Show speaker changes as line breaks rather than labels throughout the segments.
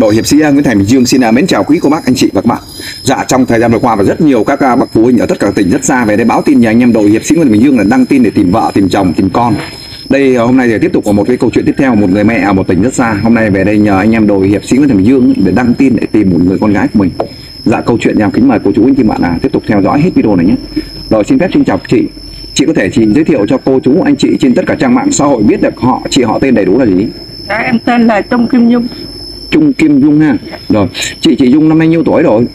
đội hiệp sĩ Nguyễn Thành Bình Dương xin à, mến chào quý cô bác anh chị và các bạn. Dạ trong thời gian vừa qua và rất nhiều các à, bậc phụ huynh ở tất cả các tỉnh rất xa về đây báo tin nhà anh em đội hiệp sĩ Nguyễn Thành Bình Dương là đăng tin để tìm vợ, tìm chồng, tìm con. Đây à, hôm nay thì tiếp tục có một cái câu chuyện tiếp theo một người mẹ ở một tỉnh rất xa. Hôm nay về đây nhờ anh em đội hiệp sĩ Nguyễn Thành Bình Dương để đăng tin để tìm một người con gái của mình. Dạ câu chuyện nhà kính mời cô chú anh chị bạn à, tiếp tục theo dõi hết video này nhé. Rồi xin phép xin chào chị. Chị có thể chị giới thiệu cho cô chú anh chị trên tất cả trang mạng xã hội biết được họ chị họ tên đầy đủ là gì?
Dạ, em tên là Trung Kim nhung
Trung Kim Dung ha. Rồi, chị chị Dung năm nay nhiêu tuổi rồi?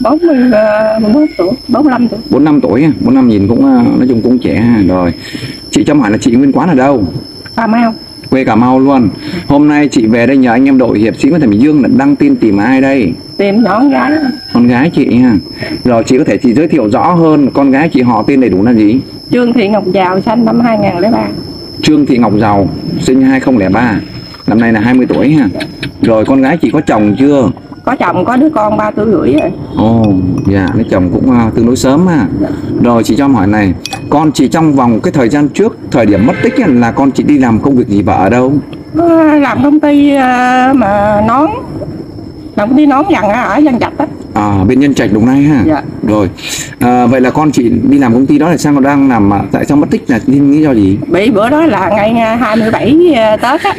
41 tuổi 45 tuổi
45 tuổi ha. 45 nhìn cũng ờ, nói chung cũng trẻ ha. Rồi. Chị cho hỏi là chị nguyên quán ở đâu?
Cà Mau
Quê Cà Mau luôn. Hôm nay chị về đây nhờ anh em đội hiệp sĩ Nguyễn Thành Bình Dương là đăng tin tìm ai đây?
tìm con gái
Con gái chị ha. Rồi chị có thể chị giới thiệu rõ hơn con gái chị họ tên đầy đủ là gì?
Trương Thị Ngọc Giàu sinh năm 2003
Trương Thị Ngọc Giàu, sinh 2003. Năm nay là 20 tuổi ha. Rồi con gái chị có chồng chưa?
có chồng có đứa con 3 tuổi rưỡi rồi
Ồ, dạ, lấy chồng cũng à, tương đối sớm ha. Rồi chị cho em hỏi này, con chị trong vòng cái thời gian trước, thời điểm mất tích ấy, là con chị đi làm công việc gì và ở đâu?
Nó làm công ty ờ, mà nón làm công ty nón dần ở dân trạch á
À, bên Nhân Trạch Đồng Nai ha.
Dạ.
Rồi, à, vậy là con chị đi làm công ty đó là sao nó đang làm mà tại sao mất tích là lý lý do gì?
bị bữa đó là ngày 27 Tết á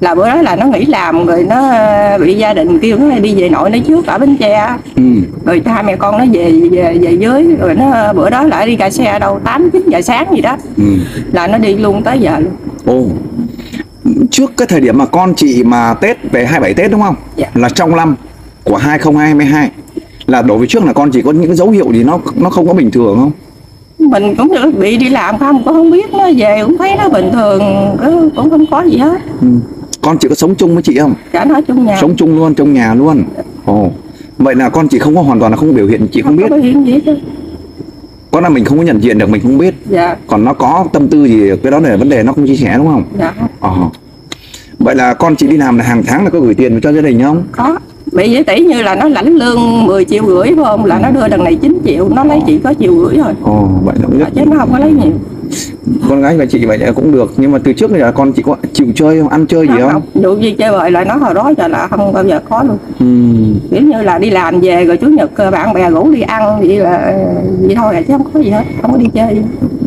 là bữa đó là nó nghỉ làm rồi nó ờ, bị gia đình kêu nó đi về nội nó trước ở Bến Tre
Ừ,
rồi hai mẹ con nó về về về dưới rồi nó bữa đó lại đi cà xe đâu 8 9 giờ sáng gì đó
ừ.
là nó đi luôn tới giờ luôn
Ồ. Trước cái thời điểm mà con chị mà Tết về 27 Tết đúng không?
Dạ.
Là trong năm của 2022 là đối với trước là con chị có những dấu hiệu gì nó nó không có bình thường không?
mình cũng được bị đi làm không cũng không biết nó về cũng thấy nó bình thường cũng không có gì hết
Ừ. Con chị có sống chung với chị không?
cả nó chung nhà
Sống chung luôn trong nhà luôn. Ồ. Vậy là con chị không có hoàn toàn là không biểu hiện chị không biết.
có biểu hiện gì.
Có là mình không có nhận diện được mình không biết.
dạ
Còn nó có tâm tư gì cái đó là vấn đề nó không chia sẻ đúng không?
dạ
Ờ. Vậy là con chị đi làm là hàng tháng là có gửi tiền cho gia đình không?
có bị với tỷ như là nó lãnh lương 10 triệu rưỡi phải không là nó đưa đằng này 9 triệu nó lấy chỉ có triệu rưỡi thôi
Ồ, vậy là rất
chứ nó không có lấy nhiều
con gái và chị vậy là cũng được nhưng mà từ trước là con chị có chịu chơi không ăn chơi gì không?
dù gì chơi bời là nó hồi đó giờ là không bao giờ có luôn
Ừ.
kiểu như là đi làm về rồi chủ nhật ờ, bạn bè rủ đi ăn vậy là vậy thôi à, chứ không có gì hết không có đi chơi gì.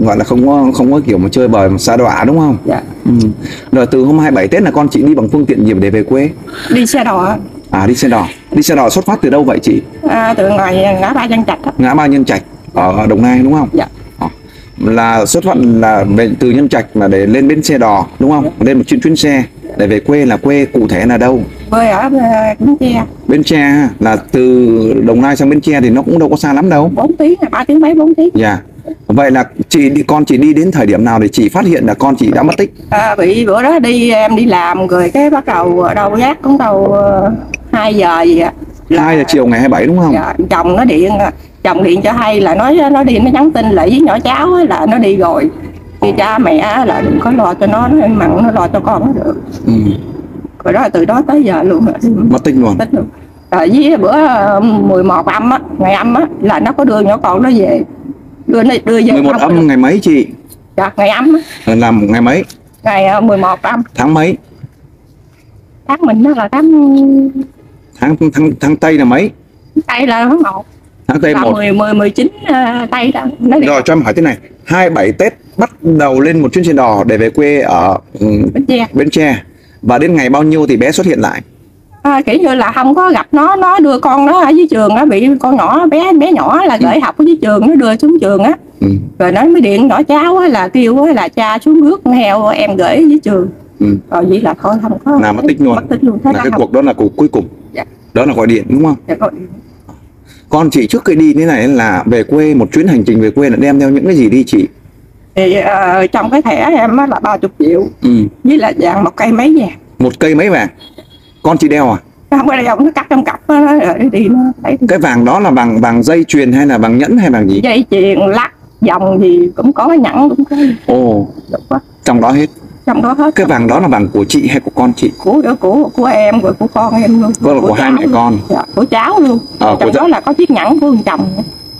gọi là không có không có kiểu mà chơi bời mà xa đọa đúng không?
dạ
Ừ. Rồi từ hôm 27 Tết là con chị đi bằng phương tiện gì để về quê?
đi xe đò
À đi xe đò. Đi xe đò xuất phát từ đâu vậy chị?
à, từ ngoài ngã ba dân trạch
Ngã ba Nhân Trạch ở Đồng Nai đúng không?
dạ.
Là xuất phát là về từ Nhân Trạch mà để lên bến xe đò đúng không? Lên một chuyến chuyến xe để về quê là quê cụ thể là đâu?
quê ở ờ, Bến Tre
Bến Tre là từ Đồng Nai sang Bến Tre thì nó cũng đâu có xa lắm đâu.
4 tiếng ba tiếng mấy 4 tiếng
Dạ. Vậy là chị đi con chị đi đến thời điểm nào để chị phát hiện là con chị đã mất tích?
à, bị bữa đó đi em đi làm rồi cái bắt đầu ở đâu giác cũng đâu ờ, hai giờ gì á
2 giờ chiều ngày 27 đúng không?
dạ, chồng nó điện chồng điện cho hay là nói nó đi nó nhắn tin lại với nhỏ cháu á là nó đi rồi thì cha mẹ là đừng có lo cho nó nó mặn nó lo cho con nó được
Ừ.
rồi đó là từ đó tới giờ luôn rồi
Mất tích luôn.
tích luôn rồi với bữa ờ, 11 âm á ngày âm á là nó có đưa nhỏ con nó về đưa nó đưa vô
11
phòng-
âm ngày mấy chị?
dạ, ngày âm á
Là Làm ngày mấy?
ngày ờ, 11 âm
Tháng mấy?
tháng mình nó là tháng
Tháng tháng tháng Tây là mấy?
tây là tháng 1
Tháng Tây 1.
10 10 19 uh, tây đó nó
Rồi cho em hỏi thế này, 27 Tết bắt đầu lên một chuyến xe đò để về quê ở ừ,
Bến Tre
Bến Tre và đến ngày bao nhiêu thì bé xuất hiện lại?
à, kiểu như là không có gặp nó nó đưa con nó ở dưới trường á bị con nhỏ bé bé nhỏ là gửi học ở dưới trường nó đưa xuống trường á
Ừ.
rồi nó mới điện nhỏ cháu á là kêu á là cha xuống rước con heo em gửi ở dưới trường
Ừ.
rồi vậy là thôi không có
Là mất tích luôn.
mất tích luôn thế
Là
là
cái
không
cuộc đó là cuộc cuối cùng.
Dạ.
Đó là gọi điện đúng không?
Dạ, rồi.
Con chị trước khi đi thế này là về quê một chuyến hành trình về quê là đem theo những cái gì đi chị?
thì ờ, trong cái thẻ em là 30 triệu
Ừ.
với là vàng một cây mấy vàng
Một cây mấy vàng. Con chị đeo à?
không có đeo nó cắt trong cặp nó rồi đi nó thấy
Cái vàng đó là vàng vàng dây chuyền hay là vàng nhẫn hay vàng gì?
dây chuyền lắc vòng gì cũng có nhẫn cũng có
Ồ,
quá
trong đó hết.
Trong đó hết
Cái vàng đó là vàng của chị hay của con chị?
của của của em rồi của con em luôn
là của hai mẹ
luôn.
con.
dạ, của cháu luôn
Ờ,
trong
của
đó là có chiếc nhẫn của ông chồng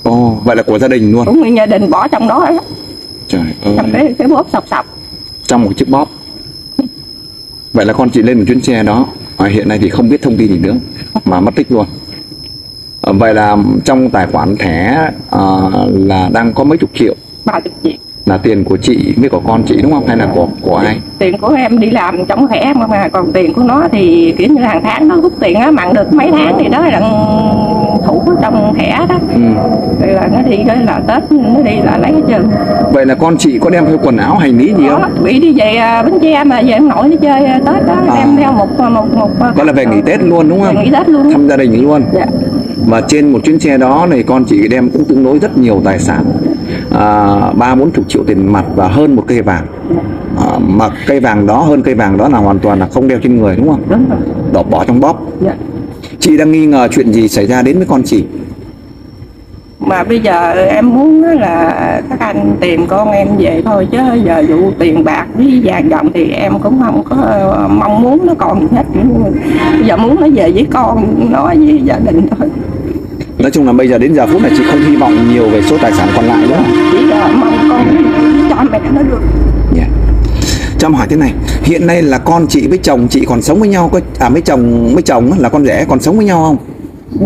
Ồ, vậy là của gia đình luôn.
của nguyên gia đình bỏ trong đó đó.
Trời ơi.
trong cái cái bóp sọc sọc
trong một chiếc bóp vậy là con chị lên một chuyến xe đó à, hiện nay thì không biết thông tin gì nữa mà mất tích luôn à, vậy là trong tài khoản thẻ à, là đang có mấy chục triệu
ba chục triệu
là tiền của chị với của con chị đúng không? Hay là của của ai?
Tiền của em đi làm trong thẻ mà, mà còn tiền của nó thì kiểu như hàng tháng nó rút tiền á mặn được mấy tháng thì đó là thủ trong thẻ đó.
Ừ.
rồi là nó đi đó là tết nó đi là lấy hết trơn.
Vậy là con chị có đem theo quần áo hành lý gì
Đó,
không
bị đi về à, bến tre mà về ông nội nó chơi à, tết đó
À.
đem theo một một một
gọi là về nghỉ tết luôn đúng
về
không
nghỉ tết luôn.
Thăm gia đình luôn.
Dạ
và trên một chuyến xe đó này con chị đem cũng tương đối rất nhiều tài sản. À, ba bốn chục triệu tiền mặt và hơn một cây vàng. À, mà cây vàng đó hơn cây vàng đó là hoàn toàn là không đeo trên người đúng không?
Đúng rồi.
Bỏ trong bóp.
Dạ.
Chị đang nghi ngờ chuyện gì xảy ra đến với con chị
mà bây giờ em muốn là các anh tìm con em về thôi chứ giờ vụ tiền bạc với vàng dòng thì em cũng không có ờ, mong muốn nó còn gì hết. Giờ muốn nó về với con nó với gia đình thôi.
Nói chung là bây giờ đến giờ phút này chị không hy vọng nhiều về số tài sản còn lại nữa.
Chỉ là mong con cho mẹ nó được.
Yeah. cho em hỏi thế này hiện nay là con chị với chồng chị còn sống với nhau có à với chồng với chồng là con rể còn sống với nhau không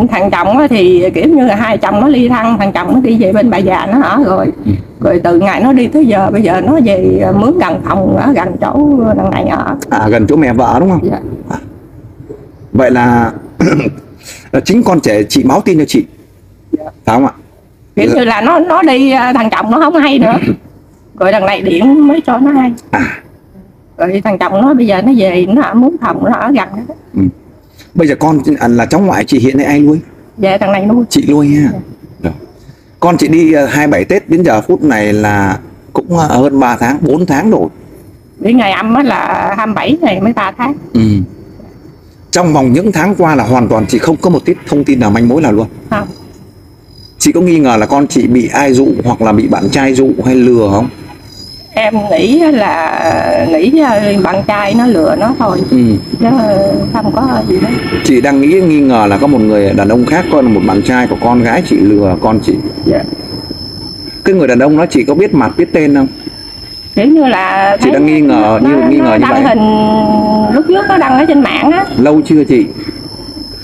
thằng chồng thì kiểu như là hai chồng nó ly thân thằng chồng nó đi về bên bà già nó ở rồi rồi từ ngày nó đi tới giờ bây giờ nó về mướn gần phòng ở gần chỗ thằng này ở
à gần chỗ mẹ vợ đúng không?
Dạ.
vậy là chính con trẻ chị báo tin cho chị? Phải không ạ?
Kiểu như là nó nó đi à, thằng chồng nó không hay nữa. Rồi đằng này điện mới cho nó hay.
À.
Rồi thằng chồng nó bây giờ nó về nó ở mướn phòng nó ở gần đó.
Bây giờ con à, là cháu ngoại chị hiện nay ai nuôi?
Về thằng này nuôi.
Chị nuôi ha. Rồi. con chị đi à, 27 tết đến giờ phút này là cũng à, hơn 3 tháng 4 tháng rồi.
Bị ngày âm là 27 ngày mới 3 tháng.
Ừ. trong vòng những tháng qua là hoàn toàn chị không có một tiết thông tin nào manh mối nào luôn.
Không.
Chị có nghi ngờ là con chị bị ai dụ hoặc là bị bạn trai dụ hay lừa không
em nghĩ là nghĩ à, bạn trai nó lừa nó thôi
ừ.
chứ không có gì đó
chị đang nghĩ nghi ngờ là có một người đàn ông khác coi là một bạn trai của con gái chị lừa con chị
dạ.
cái người đàn ông đó chị có biết mặt biết tên không
kiểu như là
Chị đang nghi ngờ-
nó-
như- nghi ngờ
nó
như
đăng
vậy.
hình lúc trước nó đăng ở trên mạng á
lâu chưa chị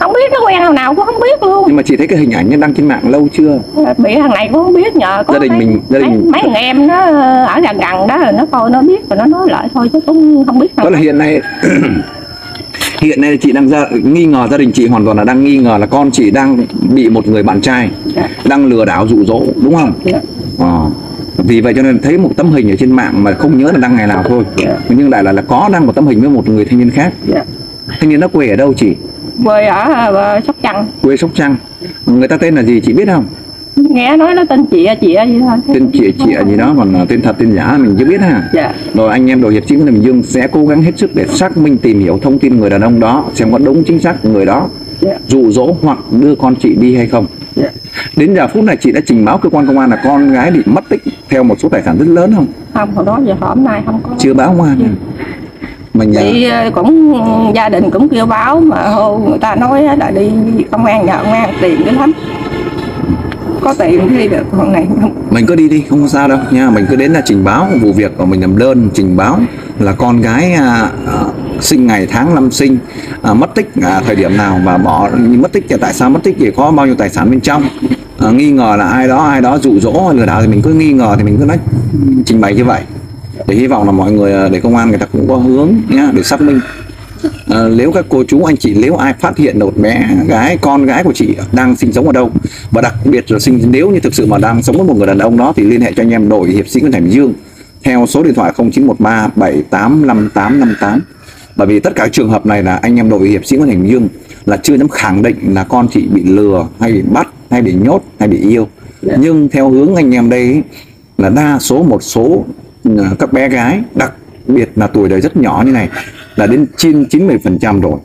không biết nó quen thằng nào cũng không biết luôn
nhưng mà chị thấy cái hình ảnh nó đăng trên mạng lâu chưa
bị thằng này cũng không biết nhờ có
Gia đình
mấy,
mình- gia đình
mấy, thằng em nó ở gần gần đó rồi nó coi nó biết rồi nó nói lại thôi chứ cũng không biết
đó
thằng
là hiện nay hiện nay chị đang ra nghi ngờ gia đình chị hoàn toàn là đang nghi ngờ là con chị đang bị một người bạn trai
Dạ.
đang lừa đảo dụ dỗ đúng không
Dạ.
Ờ. vì vậy cho nên thấy một tấm hình ở trên mạng mà không nhớ là đăng ngày nào thôi
Dạ.
nhưng lại là, là có đăng một tấm hình với một người thanh niên khác
dạ.
thanh niên đó quê ở đâu chị
quê ở ờ, sóc trăng.
Quê sóc trăng. Người ta tên là gì chị biết không?
Nghe nói nó tên chị chị vậy thôi.
Tên chị chị gì đó còn à, tên thật tên giả mình chưa biết ha.
Dạ.
Rồi anh em đội hiệp sĩ Bình Dương sẽ cố gắng hết sức để xác minh tìm hiểu thông tin người đàn ông đó xem có đúng chính xác người đó
dạ.
dụ dỗ hoặc đưa con chị đi hay không.
Dạ.
Đến giờ phút này chị đã trình báo cơ quan công an là con gái bị mất tích theo một số tài sản rất lớn không?
Không hồi đó giờ hôm nay không có.
Chưa báo công an
Chưa.
Mình à,
bị ờ, cũng gia đình cũng kêu báo mà hô người ta nói là đi công an nhờ công an tiền dữ lắm. Có tiền đi được còn này không.
Mình cứ đi đi không sao đâu nha. Mình cứ đến là trình báo vụ việc của mình làm đơn trình báo là con gái à, à, sinh ngày tháng năm sinh à, mất tích à, thời điểm nào và bỏ mất tích thì tại sao mất tích thì có bao nhiêu tài sản bên trong. À, nghi ngờ là ai đó ai đó dụ dỗ lừa đảo thì mình cứ nghi ngờ thì mình cứ nói trình bày như vậy để hy vọng là mọi người à, để công an người ta cũng có hướng nhá để xác minh. À, nếu các cô chú anh chị nếu ai phát hiện một bé gái con gái của chị đang sinh sống ở đâu và đặc biệt là sinh nếu như thực sự mà đang sống với một người đàn ông đó thì liên hệ cho anh em đội hiệp sĩ Nguyễn Thành Dương theo số điện thoại 0913 785858 bởi vì tất cả trường hợp này là anh em đội hiệp sĩ Nguyễn Thành Dương là chưa dám khẳng định là con chị bị lừa hay bị bắt hay bị nhốt hay bị yêu.
Dạ.
nhưng theo hướng anh em đây là đa số một số Ờ, các bé gái đặc biệt là tuổi đời rất nhỏ như này là đến trên 90% rồi.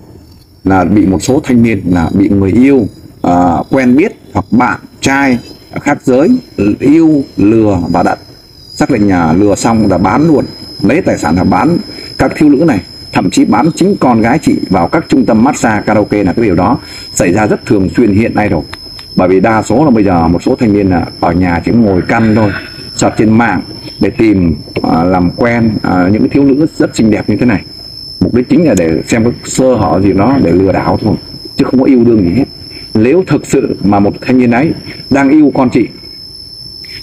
Là bị một số thanh niên là bị người yêu à, quen biết hoặc bạn trai khác giới yêu lừa và đặt. Xác định nhà lừa xong là bán luôn lấy tài sản là bán các thiếu nữ này. Thậm chí bán chính con gái chị vào các trung tâm massage karaoke là cái điều đó xảy ra rất thường xuyên hiện nay rồi. Bởi vì đa số là bây giờ một số thanh niên là ở nhà chỉ ngồi căn thôi search trên mạng để tìm à, làm quen à, những cái thiếu nữ rất xinh đẹp như thế này. Mục đích chính là để xem có sơ hở gì nó để lừa đảo thôi chứ không có yêu đương gì hết. Nếu thực sự mà một thanh niên ấy đang yêu con chị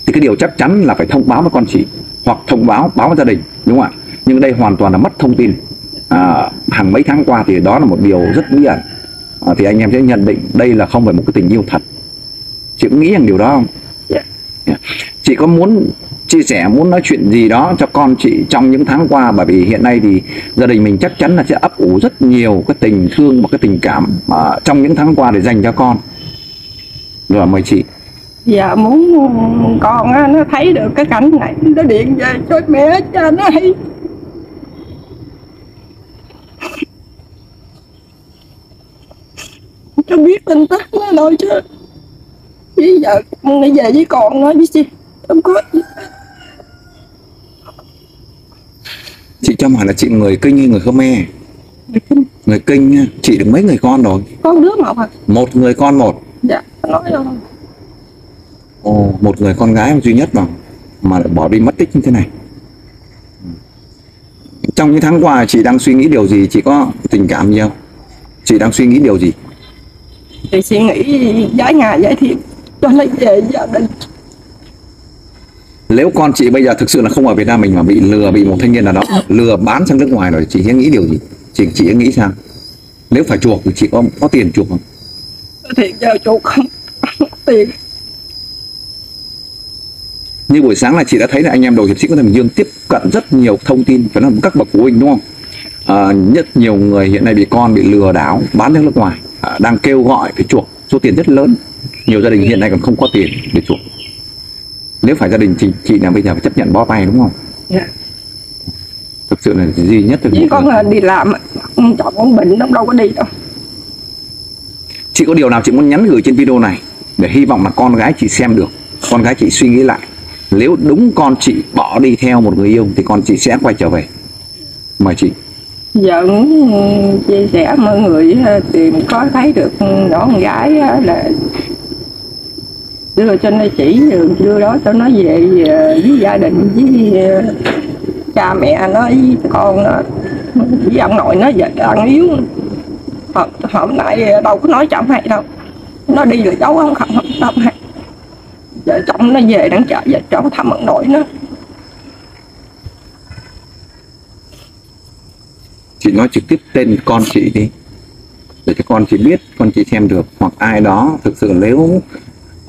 thì cái điều chắc chắn là phải thông báo với con chị hoặc thông báo báo với gia đình đúng không ạ? Nhưng đây hoàn toàn là mất thông tin. À, hàng mấy tháng qua thì đó là một điều rất bí ẩn. À, thì anh em sẽ nhận định đây là không phải một cái tình yêu thật. Chị có nghĩ rằng điều đó không.
Dạ.
chị có muốn chia sẻ muốn nói chuyện gì đó cho con chị trong những tháng qua bởi vì hiện nay thì gia đình mình chắc chắn là sẽ ấp ủ rất nhiều cái tình thương và cái tình cảm mà trong những tháng qua để dành cho con. Rồi mời chị.
Dạ muốn ờ, con á, nó thấy được cái cảnh này nó điện về cho mẹ cha nó hay cho biết tin tức nó thôi chứ. Bây giờ nó về với con nó chứ gì không có. gì.
Chị cho hỏi là chị người kinh hay người khmer người kinh. Nha. chị được mấy người con rồi?
Con đứa một à
một người con một?
Dạ nói không
Ồ, một người con gái duy nhất mà mà lại bỏ đi mất tích như thế này. Trong những tháng qua chị đang suy nghĩ điều gì? Chị có tình cảm gì không? Chị đang suy nghĩ điều gì?
Thì suy nghĩ giải nhà giải thiệp. Cho nó về gia đình
nếu con chị bây giờ thực sự là không ở Việt Nam mình mà bị lừa bị một thanh niên nào đó lừa bán sang nước ngoài rồi chị sẽ nghĩ điều gì? Chị chị sẽ nghĩ sao? Nếu phải chuộc thì chị có có tiền chuộc không?
Thì giờ chủ không tiền.
Như buổi sáng là chị đã thấy là anh em đội hiệp sĩ của Bình Dương tiếp cận rất nhiều thông tin phải là các bậc phụ huynh đúng không? À, nhất nhiều người hiện nay bị con bị lừa đảo bán sang nước ngoài. À, đang kêu gọi phải chuộc số tiền rất lớn. Nhiều gia đình hiện nay còn không có tiền để chuộc nếu phải gia đình chị chị là bây giờ phải chấp nhận bó tay đúng không?
Dạ.
thực sự là duy nhất là
chỉ con là đi làm chọn con bệnh nó đâu có đi đâu.
Chị có điều nào chị muốn nhắn gửi trên video này để hy vọng là con gái chị xem được con gái chị suy nghĩ lại. Nếu đúng con chị bỏ đi theo một người yêu thì con chị sẽ quay trở về. Mời chị.
Giờ cũng chia sẻ mọi người ờ, thì có thấy được nhỏ con gái là đưa cho nó chỉ đường đưa đó cho nó về ờ, với gia đình với ờ, cha mẹ nó với con nó với ông nội nó giờ đang yếu. Hôm, hôm nay ờ, đâu có nói chồng hay đâu. Nó đi rồi cháu không không không tâm hay. Vợ chồng nó về đang chờ vợ cháu thăm ông nội nó.
Chị nói trực tiếp tên con chị đi. Để cho con chị biết con chị xem được hoặc ai đó thực sự nếu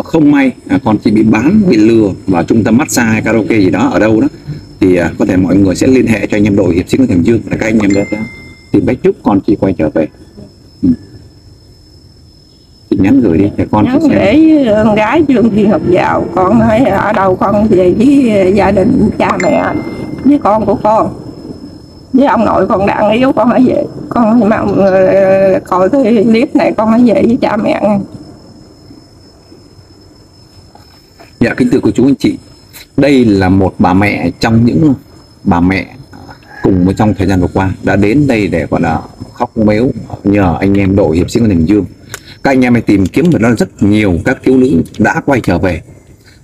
không may à, con chị bị bán bị lừa vào trung tâm massage hay karaoke gì đó ở đâu đó thì à, có thể mọi người sẽ liên hệ cho anh em đội hiệp sĩ của Thành Dương là các anh em đó. Tìm cách giúp con chị quay trở về. Ừ. chị nhắn gửi đi để con
nhắn để con gái Dương Thị Ngọc vào con nói ở đâu con về với gia đình cha mẹ với con của con. Với ông nội con đang yếu con hãy về con mong ờ, coi cái clip này con hãy về với cha mẹ nghe.
Dạ kính thưa cô chú anh chị. Đây là một bà mẹ trong những bà mẹ cùng với trong thời gian vừa qua đã đến đây để gọi là khóc mếu nhờ anh em đội hiệp sĩ của Bình Dương. Các anh em hãy tìm kiếm được rất nhiều các thiếu nữ đã quay trở về.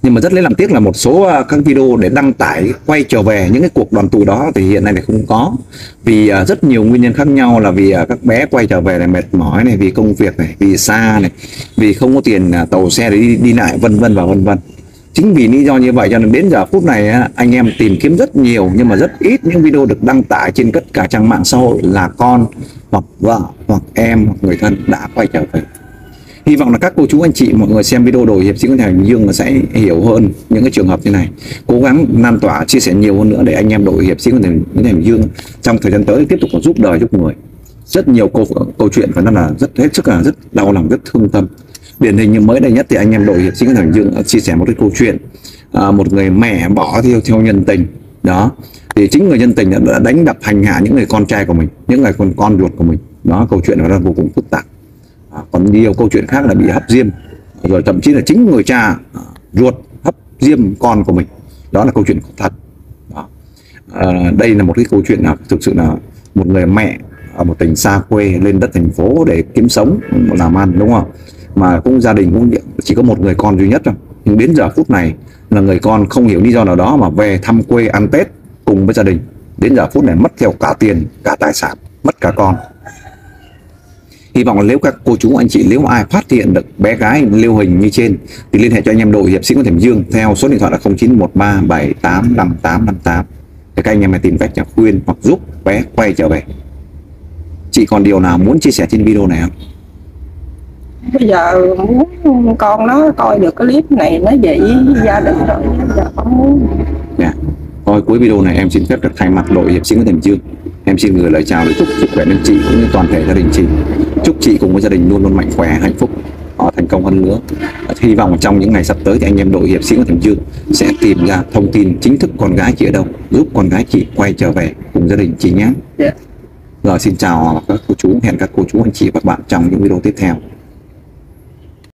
Nhưng mà rất lấy làm tiếc là một số à, các video để đăng tải quay trở về những cái cuộc đoàn tụ đó thì hiện nay lại không có. Vì à, rất nhiều nguyên nhân khác nhau là vì à, các bé quay trở về là mệt mỏi này vì công việc này vì xa này vì không có tiền tàu xe để đi, đi lại vân vân và vân vân chính vì lý do như vậy cho nên đến giờ phút này anh em tìm kiếm rất nhiều nhưng mà rất ít những video được đăng tải trên tất cả trang mạng xã hội là con hoặc vợ hoặc em hoặc người thân đã quay trở về. Hy vọng là các cô chú, anh chị, mọi người xem video đội hiệp sĩ Nguyễn Thành Bình Dương là sẽ hiểu hơn những cái trường hợp như này. Cố gắng lan tỏa, chia sẻ nhiều hơn nữa để anh em đội hiệp sĩ Nguyễn Thành Bình Dương trong thời gian tới tiếp tục còn giúp đời, giúp người. Rất nhiều câu câu chuyện và nó là rất, hết sức là rất đau lòng, rất thương tâm điển hình như mới đây nhất thì anh em đội hiệp sĩ Nguyễn Dương chia sẻ một cái câu chuyện. À, một người mẹ bỏ theo theo nhân tình. Đó. Thì chính người nhân tình đã- đánh đập hành hạ những người con trai của mình những người con con ruột của mình. Đó câu chuyện nó là vô cùng phức tạp. À, còn nhiều câu chuyện khác là bị hấp diêm. Rồi thậm chí là chính người cha à, ruột hấp diêm con của mình. Đó là câu chuyện thật. Đó. À, đây là một cái câu chuyện nào thực sự là một người mẹ ở một tỉnh xa quê lên đất thành phố để kiếm sống làm ăn đúng không? Mà cũng gia đình cũng chỉ có một người con duy nhất thôi. Nhưng đến giờ phút này là người con không hiểu lý do nào đó mà về thăm quê ăn tết cùng với gia đình. Đến giờ phút này mất theo cả tiền, cả tài sản, mất cả con. Hy vọng là nếu các cô chú, anh chị, nếu ai phát hiện được bé gái lưu hình như trên, thì liên hệ cho anh em đội hiệp sĩ quân thẩm dương theo số điện thoại là 0913785858 để các anh em này tìm cách là khuyên hoặc giúp bé quay trở về. Chị còn điều nào muốn chia sẻ trên video này không?
Bây giờ muốn con nó coi được cái clip này nó vậy với gia đình rồi bây giờ không muốn.
Dạ. Thôi cuối video này em xin phép được thay mặt đội hiệp sĩ Nguyễn Thành Dương Em xin gửi lời chào để chúc sức khỏe đến chị cũng như toàn thể gia đình chị. Chúc chị cùng với gia đình luôn luôn mạnh khỏe, hạnh phúc họ thành công hơn nữa. Hy vọng trong những ngày sắp tới thì anh em đội hiệp sĩ Nguyễn Thành Dương sẽ tìm ra thông tin chính thức con gái chị ở đâu Giúp con gái chị quay trở về cùng gia đình chị nhé.
Dạ.
Rồi xin chào các cô chú, hẹn các cô chú anh chị và các bạn trong những video tiếp theo